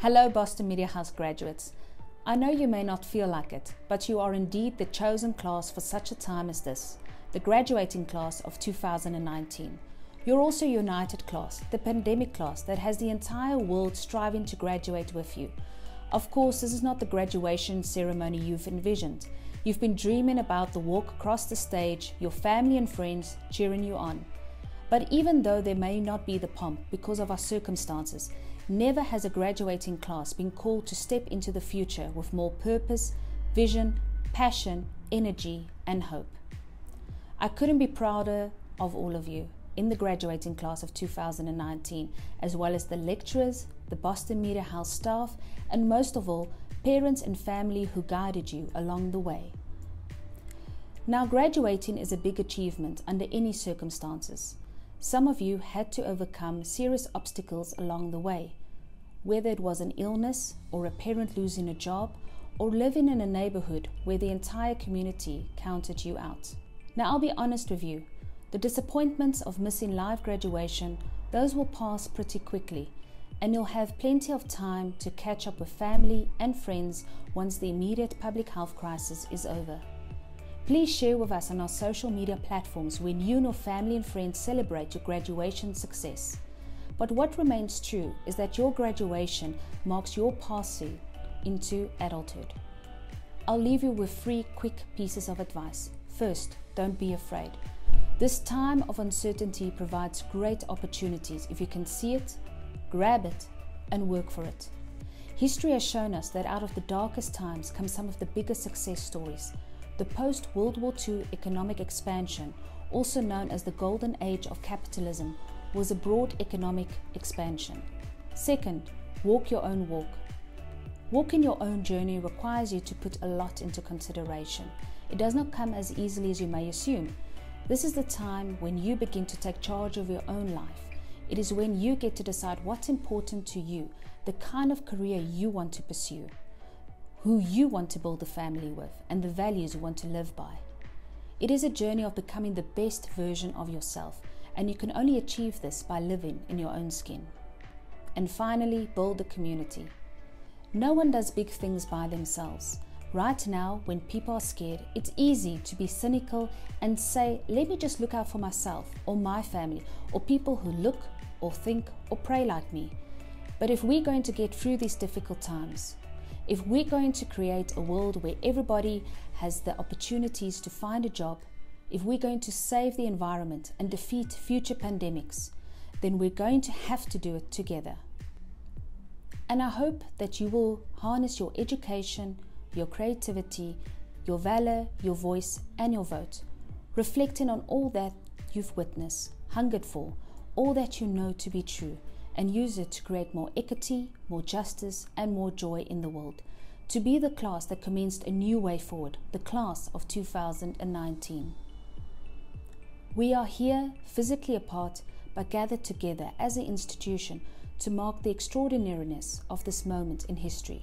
Hello, Boston Media House graduates. I know you may not feel like it, but you are indeed the chosen class for such a time as this, the graduating class of 2019. You're also United class, the pandemic class that has the entire world striving to graduate with you. Of course, this is not the graduation ceremony you've envisioned. You've been dreaming about the walk across the stage, your family and friends cheering you on. But even though there may not be the pomp because of our circumstances, Never has a graduating class been called to step into the future with more purpose, vision, passion, energy, and hope. I couldn't be prouder of all of you in the graduating class of 2019, as well as the lecturers, the Boston Media House staff, and most of all, parents and family who guided you along the way. Now, graduating is a big achievement under any circumstances. Some of you had to overcome serious obstacles along the way, whether it was an illness or a parent losing a job or living in a neighborhood where the entire community counted you out. Now, I'll be honest with you the disappointments of missing live graduation, those will pass pretty quickly, and you'll have plenty of time to catch up with family and friends once the immediate public health crisis is over. Please share with us on our social media platforms when you and your family and friends celebrate your graduation success. But what remains true is that your graduation marks your passing into adulthood. I'll leave you with three quick pieces of advice. First, don't be afraid. This time of uncertainty provides great opportunities if you can see it, grab it, and work for it. History has shown us that out of the darkest times come some of the biggest success stories. The post World War II economic expansion, also known as the golden age of capitalism, was a broad economic expansion. Second, walk your own walk. Walking your own journey requires you to put a lot into consideration. It does not come as easily as you may assume. This is the time when you begin to take charge of your own life. It is when you get to decide what's important to you, the kind of career you want to pursue who you want to build a family with, and the values you want to live by. It is a journey of becoming the best version of yourself, and you can only achieve this by living in your own skin. And finally, build a community. No one does big things by themselves. Right now, when people are scared, it's easy to be cynical and say, let me just look out for myself or my family or people who look or think or pray like me. But if we're going to get through these difficult times, if we're going to create a world where everybody has the opportunities to find a job, if we're going to save the environment and defeat future pandemics, then we're going to have to do it together. And I hope that you will harness your education, your creativity, your valor, your voice, and your vote, reflecting on all that you've witnessed, hungered for, all that you know to be true and use it to create more equity, more justice, and more joy in the world. To be the class that commenced a new way forward, the class of 2019. We are here, physically apart, but gathered together as an institution to mark the extraordinariness of this moment in history.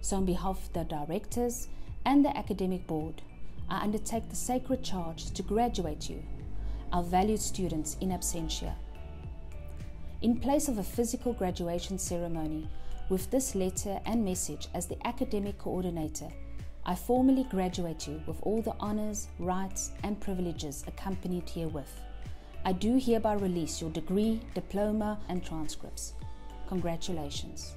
So, on behalf of the directors and the academic board, I undertake the sacred charge to graduate you, our valued students in absentia in place of a physical graduation ceremony, with this letter and message as the academic coordinator, I formally graduate you with all the honours, rights, and privileges accompanied herewith. I do hereby release your degree, diploma, and transcripts. Congratulations.